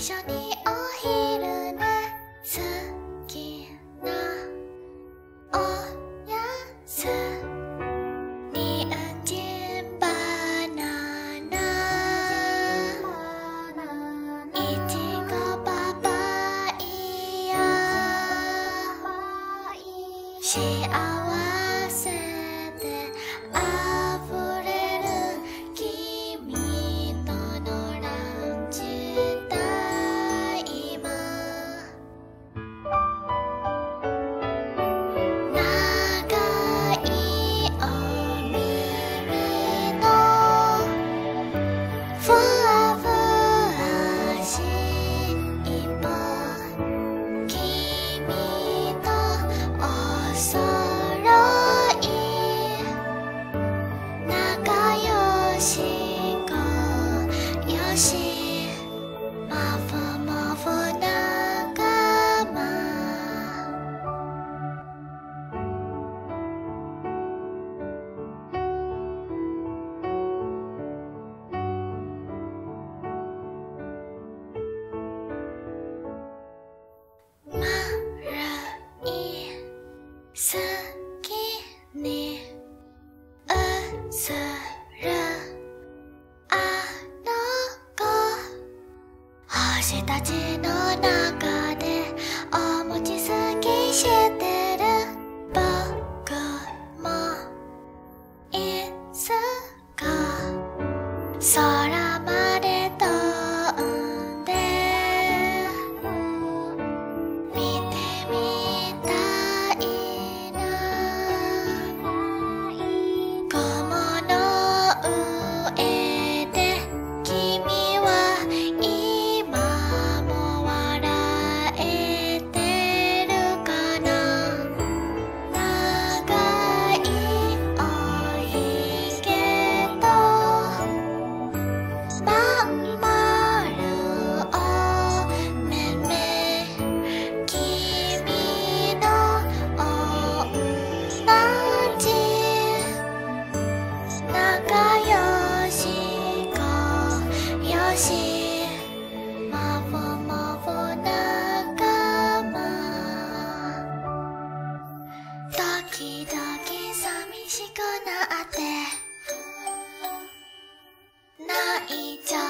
緒にお昼寝好きなおやすにんじんバナナいちごパパイヤ幸せするあの子。星たちのしくなって。泣いちゃう。